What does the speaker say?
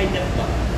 配達と